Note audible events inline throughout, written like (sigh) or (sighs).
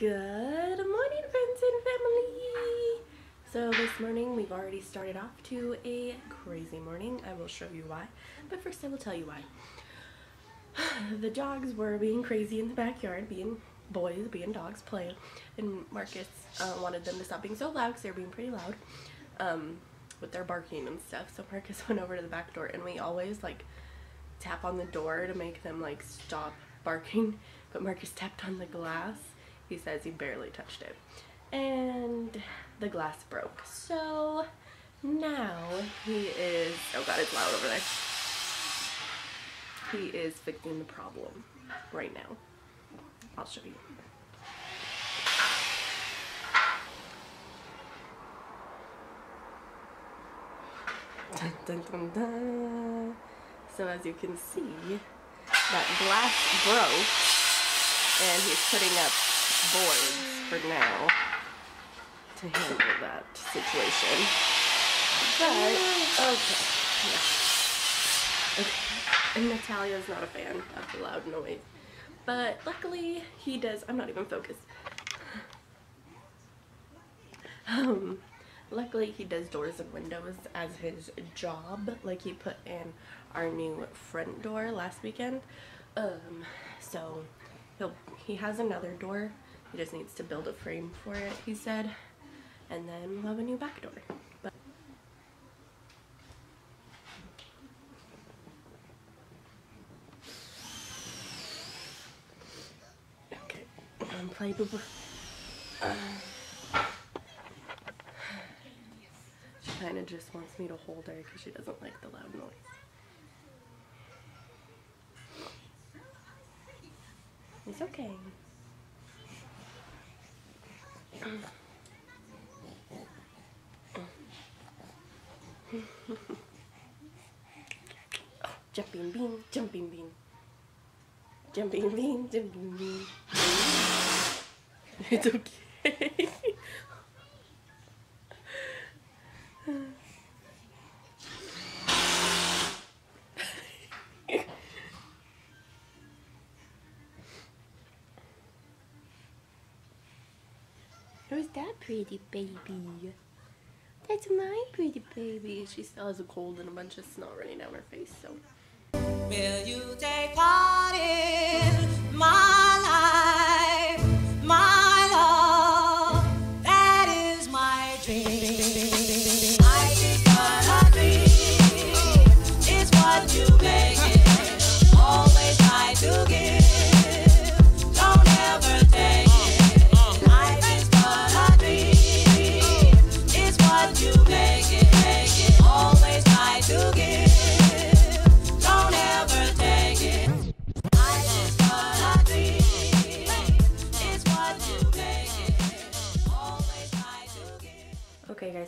Good morning, friends and family. So this morning we've already started off to a crazy morning. I will show you why, but first I will tell you why. (sighs) the dogs were being crazy in the backyard, being boys, being dogs, playing, and Marcus uh, wanted them to stop being so loud because they were being pretty loud um, with their barking and stuff. So Marcus (laughs) went over to the back door, and we always like tap on the door to make them like stop barking. But Marcus tapped on the glass. He says he barely touched it, and the glass broke. So now he is. Oh God, it's loud over there he is fixing the problem right now. I'll show you. Dun, dun, dun. So as you can see, that glass broke and he's putting up boards for now to handle that situation. But, okay. Yeah. Okay and Natalia's not a fan of the loud noise. But luckily he does, I'm not even focused. Um, luckily he does doors and windows as his job. Like he put in our new front door last weekend. Um, so he'll, he has another door. He just needs to build a frame for it, he said. And then we'll have a new back door. But play boo boo. She kind of just wants me to hold her because she doesn't like the loud noise. It's okay. Jumping bean, jumping bean. Jumping bean, jumping bean. (laughs) It's okay. Pretty baby? That's my pretty baby. She still has a cold and a bunch of snot running down her face, so.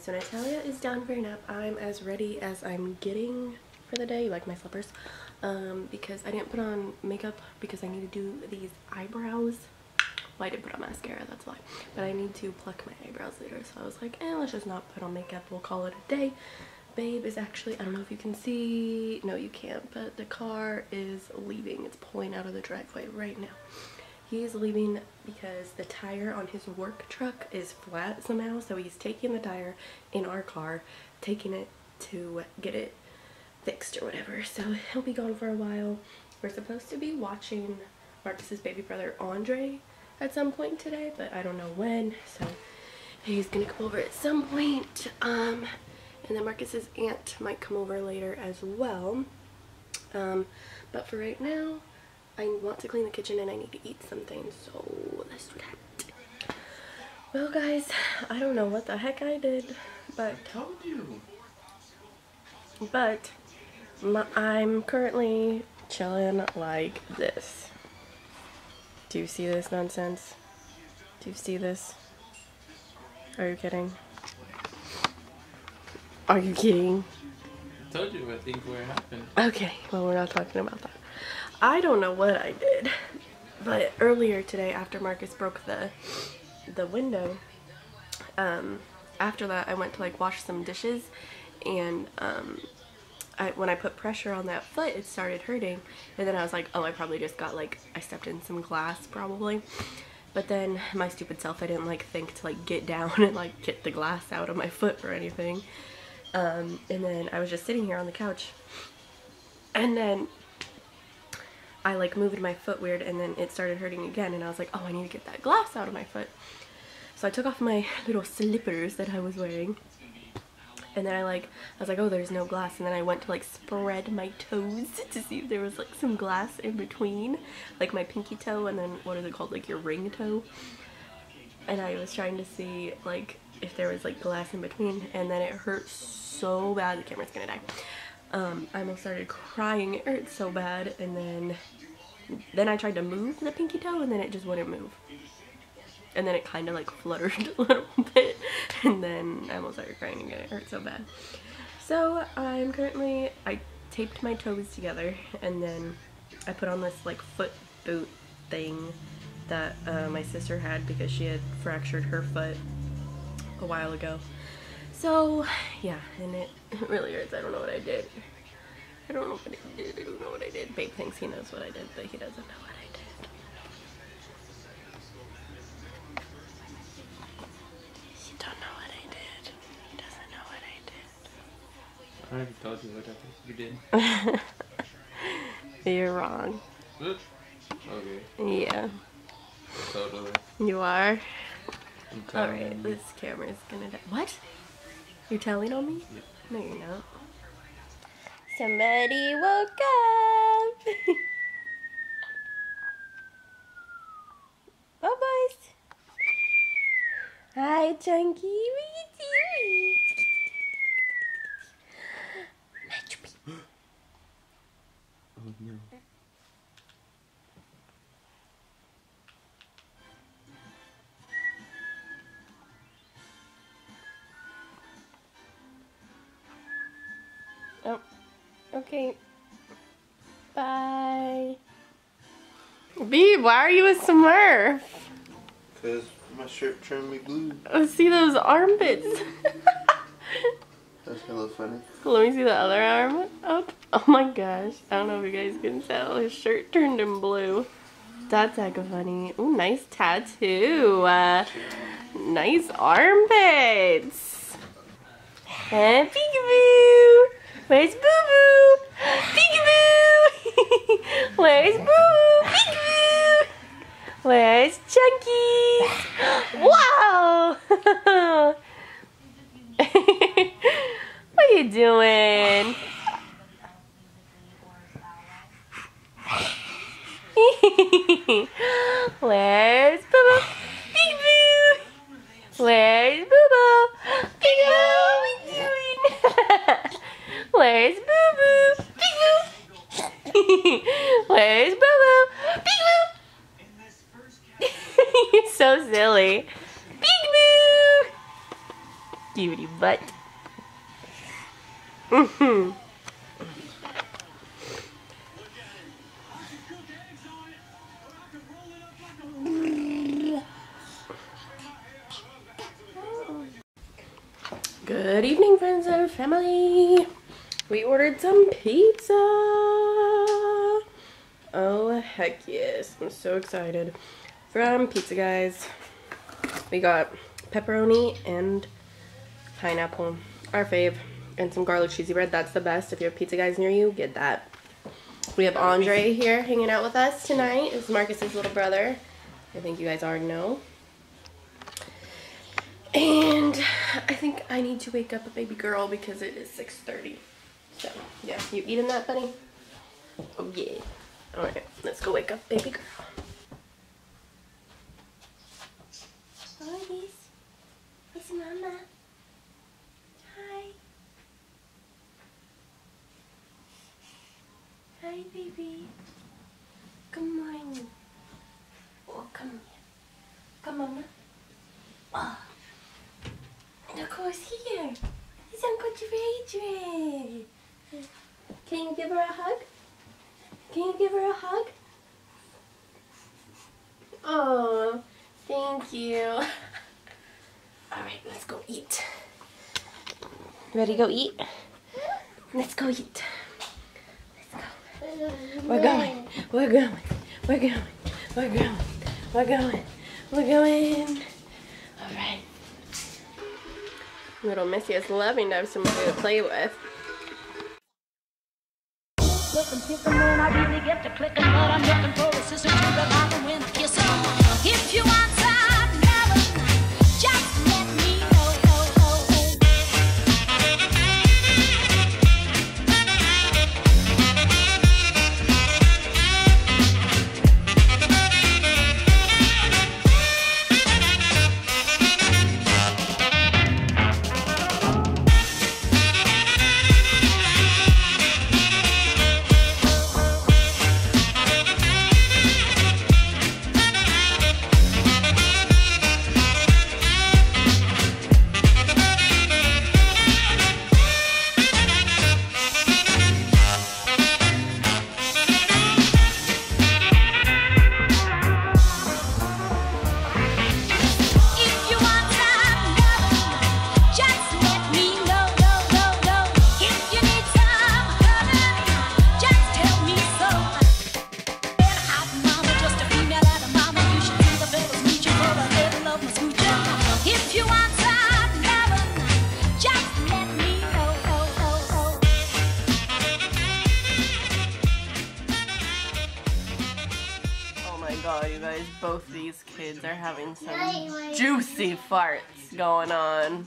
So Natalia is down for a nap. I'm as ready as I'm getting for the day, You like my slippers, um, because I didn't put on makeup because I need to do these eyebrows. Well, I did put on mascara, that's why. But I need to pluck my eyebrows later, so I was like, eh, let's just not put on makeup. We'll call it a day. Babe is actually, I don't know if you can see, no you can't, but the car is leaving. It's pulling out of the driveway right now. He's leaving because the tire on his work truck is flat somehow. So he's taking the tire in our car, taking it to get it fixed or whatever. So he'll be gone for a while. We're supposed to be watching Marcus's baby brother Andre at some point today, but I don't know when. So he's gonna come over at some point. Um, and then Marcus's aunt might come over later as well. Um, but for right now, I want to clean the kitchen and I need to eat something, so let's do that. Well, guys, I don't know what the heck I did, but... I told you. But, my, I'm currently chilling like this. Do you see this nonsense? Do you see this? Are you kidding? Are you kidding? I told you what things were happening. Okay, well we're not talking about that. I don't know what I did, but earlier today after Marcus broke the the window, um, after that I went to like wash some dishes and um, I, when I put pressure on that foot it started hurting and then I was like oh I probably just got like I stepped in some glass probably But then my stupid self, I didn't like think to like get (laughs) down and like get the glass out of my foot or anything. Um, and then I was just sitting here on the couch. And then I like moved my foot weird and then it started hurting again and I was like, oh, I need to get that glass out of my foot. So I took off my (laughs) little slippers that I was wearing and then I like I was like oh there's no glass and then I went to like spread my toes (laughs) to see if there was like some glass in between like my pinky toe and then what is it called like your ring toe and I was trying to see like if there was like glass in between and then it hurt so bad the camera's gonna die um, I almost started crying. It hurt so bad. And then then I tried to move the pinky toe and then it just wouldn't move. And then it kind of like fluttered (laughs) a little bit. And then I almost started crying again. It hurt so bad. So I'm currently I taped my toes together. And then I put on this like foot boot thing that uh, my sister had because she had fractured her foot a while ago so yeah and it, (laughs) it really hurts I don't know what I did I don't know what I did I don't know what I did Babe thinks he knows what I did but he doesn't know what I did you don't know what I did. He doesn't know what I did. I already told you what I think you did. did. (laughs) You're wrong. Okay, Yeah, totally. you are. Alright, this camera's gonna die. What? You're telling on me? Yep. No, you're not. Somebody woke up. (laughs) oh, boys. Hi, Chunky. Oh, okay. Bye. B, why are you a Smurf? Cause my shirt turned me blue. Oh, see those armpits. That's hella funny. Let me see the other arm up. Oh my gosh. I don't know if you guys can tell. His shirt turned him blue. That's hecka funny. Ooh, nice tattoo. Uh, nice armpits. And peekaboo. Where's Boo Boo? Peekaboo. (laughs) Where's Boo Boo? Peekaboo. Where's Chunky? (gasps) Wow. (laughs) what are you doing? (laughs) Where's Boo Boo? Peekaboo! Where's Boo Boo? Peekaboo! What are you doing? Where's Boo Boo? Peekaboo! Where's Boo Boo? Peekaboo! You're silly. Peekaboo! Cutie butt. Mhm. Good evening, friends and family. We ordered some pizza. Oh, heck yes. I'm so excited. From Pizza Guys. We got pepperoni and pineapple, our fave, and some garlic cheesy bread. That's the best. If you have Pizza Guys near you, get that. We have Andre here hanging out with us tonight. Is Marcus's little brother. I think you guys already know. And I think I need to wake up a baby girl because it is 6.30. So, yeah. You eating that, buddy? Oh, yeah. Alright, let's go wake up baby girl. Hi, it's mama. Hi. Hi, baby. Good morning. Oh, come here. Come, mama. Oh. Look who's here. It's Uncle Adrian. Can you give her a hug? Can you give her a hug? Oh, thank you. All right, let's go eat. Ready to go eat? Let's go eat. Let's go. We're going. We're going. We're going. We're going. We're going. We're going. Alright. Little Missy is loving to have somebody to play with. Looking, man, I really get to clicking, but I'm looking for a sister to revive are having some juicy farts going on.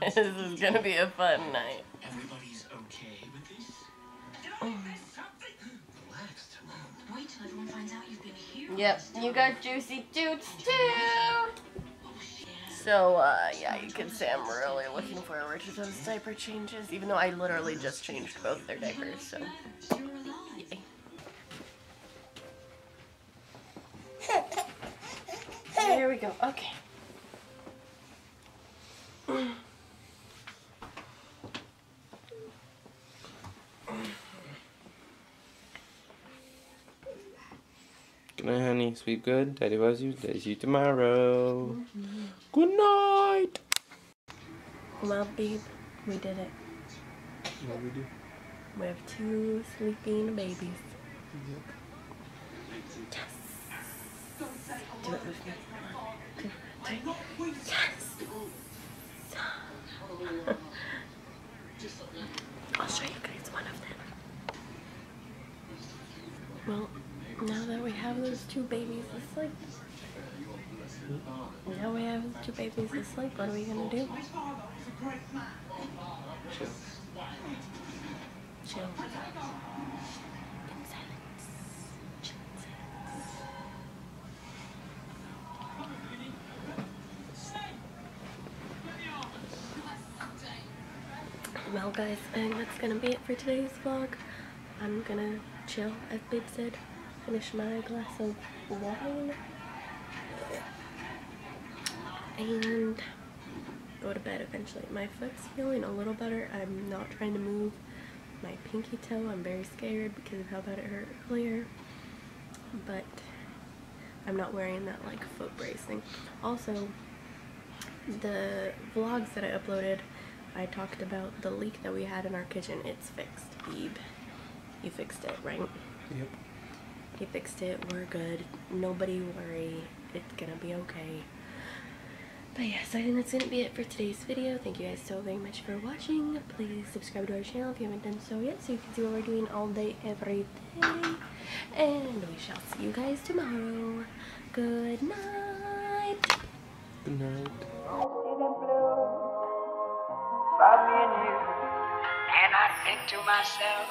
this is gonna be a fun night. Everybody's okay with this? Yep, you got juicy toots too. So, uh, yeah, you can say I'm really looking forward to those diaper changes, even though I literally just changed both their diapers, so. Yay. Here we go, okay. Good night, honey. Sleep good. Daddy loves you. Daddy see you tomorrow. Mm -hmm. Good night. Well, babe, we did it. What we do? We have two sleeping babies. Yep. Yes. Do it with me. Yes. (laughs) I'll show you guys one of them. Well, now that we have those two babies asleep, now we have two babies asleep, what are we gonna do? Chill. Chill. In silence. Chill in silence. Well guys, think that's gonna be it for today's vlog. I'm gonna chill, as Babe said finish my glass of wine and go to bed eventually. My foot's feeling a little better. I'm not trying to move my pinky toe. I'm very scared because of how bad it hurt earlier. But I'm not wearing that like foot brace bracing. Also, the vlogs that I uploaded, I talked about the leak that we had in our kitchen. It's fixed. Ebe, you fixed it, right? Yep. He fixed it. We're good. Nobody worry. It's gonna be okay. But yes, I think that's gonna be it for today's video. Thank you guys so very much for watching. Please subscribe to our channel if you haven't done so yet so you can see what we're doing all day, every day. And we shall see you guys tomorrow. Good night. Good night. And I think to myself,